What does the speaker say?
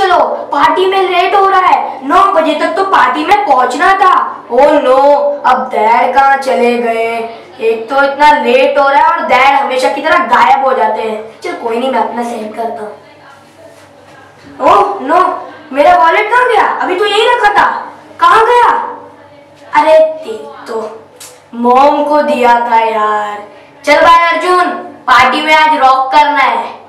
चलो, पार्टी में लेट हो रहा है। नौ बजे तक तो पार्टी में पहुँचना था। ओ नो, अब दैर कहाँ चले गए? एक तो इतना लेट हो रहा है और दैर हमेशा की तरह गायब हो जाते हैं। चल, कोई नहीं, मैं अपना सेंड करता हूँ। ओह नो, मेरा वॉलेट कहाँ गया? अभी तो यही रखा था। कहाँ गया? अरे देख तो मोम को दिया था यार। चल भाई अर्जुन, पार्टी में आज रॉक करना है।